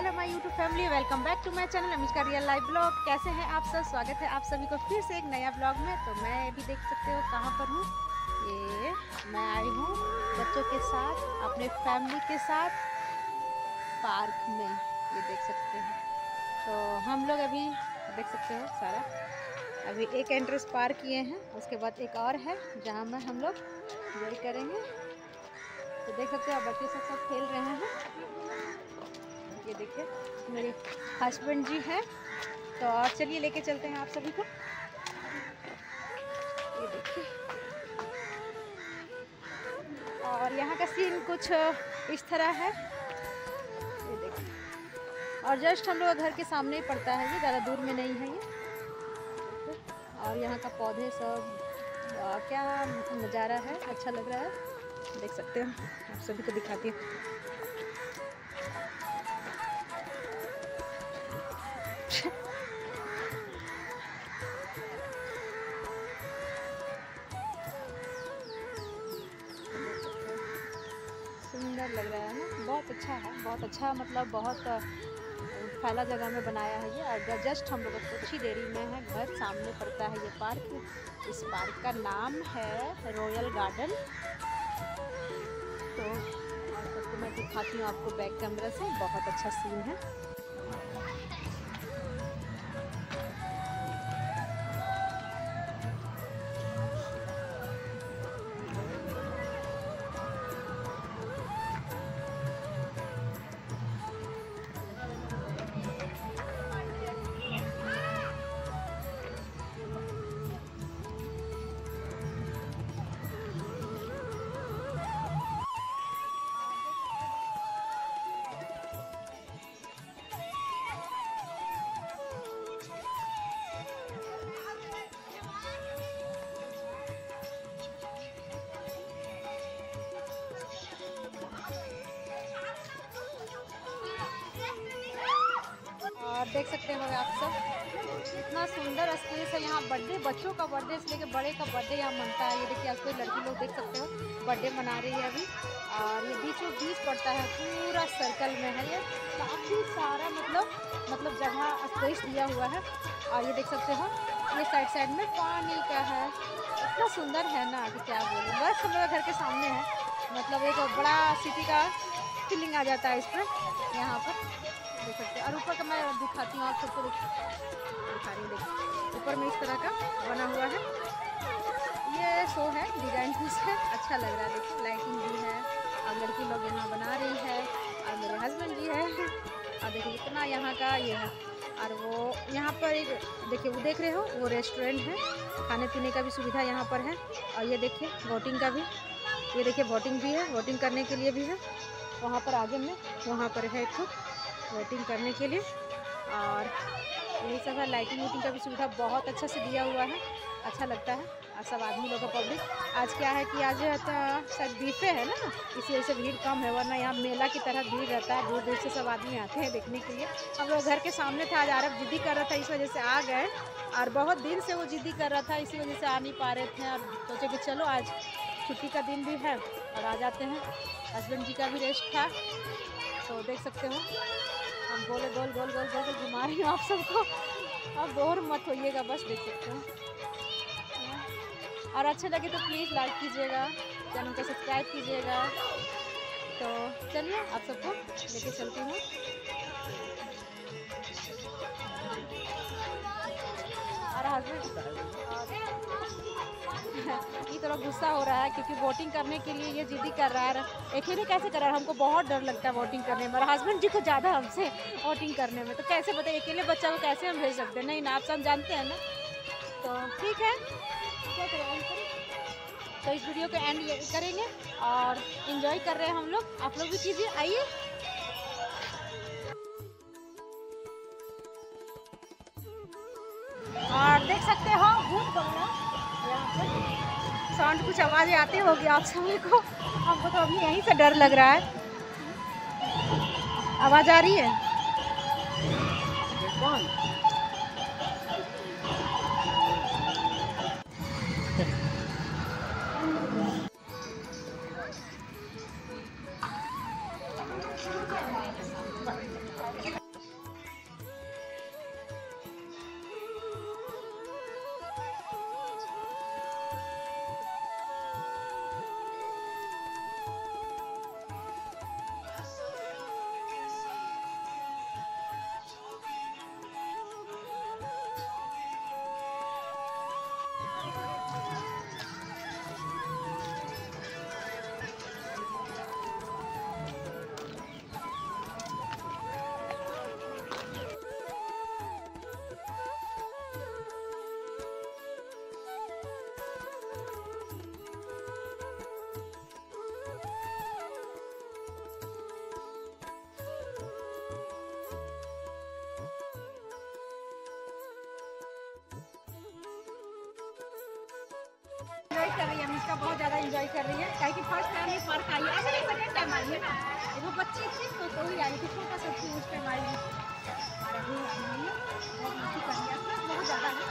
Hello my YouTube family, welcome back to my channel Anushka real life blog. कैसे हैं आप सब? स्वागत है आप सभी को फिर से एक नया ब्लॉग में। तो मैं भी देख सकते हो कहाँ पर हूँ। ये मैं आई हूँ बच्चों के साथ, अपने फैमिली के साथ पार्क में। ये देख सकते हैं। तो हम लोग अभी, देख सकते हो सारा, अभी एक एंट्रेंस पार किए हैं। उसके बाद एक और है, जहाँ में हम लोग एंजॉय करेंगे। तो देख सकते हो बच्चे सब सब खेल रहे हैं। ये देखिए, मेरे हस्बैंड जी हैं। तो चलिए लेके चलते हैं आप सभी को। ये देखिए। और यहाँ का सीन कुछ इस तरह है। ये देखिए। और जस्ट हम लोग घर के सामने ही पड़ता है ये, ज़्यादा दूर में नहीं है ये। और यहाँ का पौधे सब क्या नज़ारा है? अच्छा लग रहा है। देख सकते हो, आप सभी को दिखाती हूँ। सुंदर लग रहा है ना? बहुत अच्छा है, बहुत अच्छा मतलब बहुत फैला जगह में बनाया है ये। और जस्ट हम लोग कुछ ही देरी में है, घर सामने पड़ता है ये पार्क। इस पार्क का नाम है रॉयल गार्डन। तो मैं दिखाती हूँ आपको बैक कैमरा से। बहुत अच्छा सीन है। देख सकते हो आप सब। इतना सुंदर स्पेस है यहाँ। बर्थडे, बच्चों का बर्थडे से लेकर बड़े का बर्थडे यहाँ मनता है। ये देखिए आप लड़की लोग देख सकते हो। बर्थडे मना रही है अभी। और ये बीचों बीच पड़ता है। पूरा सर्कल में है ये। काफ़ी सारा मतलब मतलब जगह स्पेस दिया हुआ है। और ये देख सकते हो, ये साइड साइड में पानी का है। इतना सुंदर है ना, कि क्या बोलूँ। बस हम घर के सामने है। मतलब एक बड़ा सिटी का फीलिंग आ जाता है इस पर, यहाँ पर। देख सकते हैं। और ऊपर का मैं दिखाती हूँ, आप सबको दिखा रही हूँ ऊपर में इस तरह का बना हुआ है। ये शो है, डिज़ाइन पीस है। अच्छा लग रहा है देखिए लाइटिंग भी है। और लड़की लोग यहाँ बना रही है, और मेरे हस्बैंड जी है। और देखिए, इतना यहाँ का ये है। और वो यहाँ पर एक देखिए, वो देख रहे हो, वो रेस्टोरेंट है। खाने पीने का भी सुविधा यहाँ पर है। और ये देखिए बोटिंग का भी। ये देखिए बोटिंग भी है। बोटिंग करने के लिए भी है। वहाँ पर आगे में, वहाँ पर है एक बोटिंग करने के लिए। और यही सब है लाइटिंग वाइटिंग का भी सुविधा बहुत अच्छा से दिया हुआ है अच्छा लगता है, और सब आदमी लोग का पब्लिक आज क्या है कि आज शायद दीपे है ना, इसी वजह से भीड़ कम है, वरना यहाँ मेला की तरह भीड़ रहता है दूर दूर से सब आदमी आते हैं देखने के लिए। हम लोग घर के सामने था, आज आरब जिद्दी कर रहा था, इस वजह से आ गए, और बहुत दिन से वो जिद्दी कर रहा था, इसी वजह से आ नहीं पा रहे थे, और सोचे कि चलो आज छुट्टी का दिन भी है, और आ जाते हैं। हस्बैंड जी का भी रेस्ट था तो देख सकते हो। हम बोले गोल गोल गोल गोल गोल घुमा रही हूँ आप सबको। अब बोर मत होइएगा, बस देख सकते हो और अच्छा लगे तो प्लीज़ लाइक कीजिएगा चैनल को सब्सक्राइब कीजिएगा। तो चलिए, आप सबको लेके चलती हूँ। और हस्बैंड गुस्सा हो रहा है क्योंकि वोटिंग करने के लिए ये जिद्दी कर रहा है। अकेले कैसे कर रहा है, हमको बहुत डर लगता है वोटिंग करने में और हस्बैंड जी को ज़्यादा हमसे वोटिंग करने में। तो कैसे बताइए, अकेले बच्चा को कैसे हम भेज सकते हैं? नहीं ना, आप सब जानते हैं ना। तो ठीक है। तो इस वीडियो को एंड करेंगे और इन्जॉय कर रहे हैं हम लोग। आप लोग भी कीजिए, आइए। और देख सकते हो, भूत बंगला साउंड कुछ आवाज़ें आती होगी आप सभी को। हमको तो अभी यहीं से डर लग रहा है। आवाज़ आ रही है? का बहुत ज़्यादा इंजॉय कर रही है। क्या कि फ़र्स्ट टाइम ही पार्क आई है। ऐसा नहीं सेकेंड टाइम आई है ना? वो बच्चे थी तो तो ही आई थी छोटा सा थी उस टाइम आई है। बहुत ज़्यादा है।